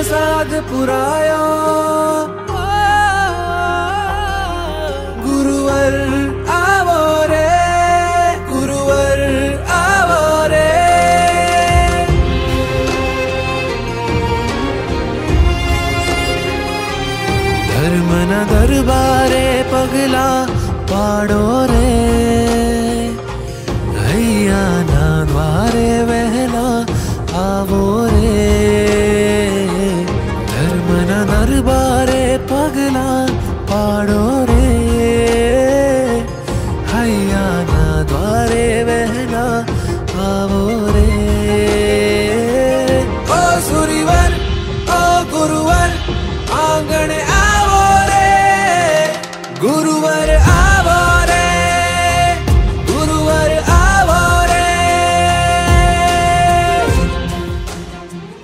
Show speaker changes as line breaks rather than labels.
पुरायो। गुरुवर आवो रे गुरुवर आवो रे धर्म न दरबारे पगला पाड़ो रे पगला पाड़ो रे। हैया द्वारे बहना आवो रे। ओ सूर्यवर ओ गुरुवर, आंगण आवो रे। गुरुवर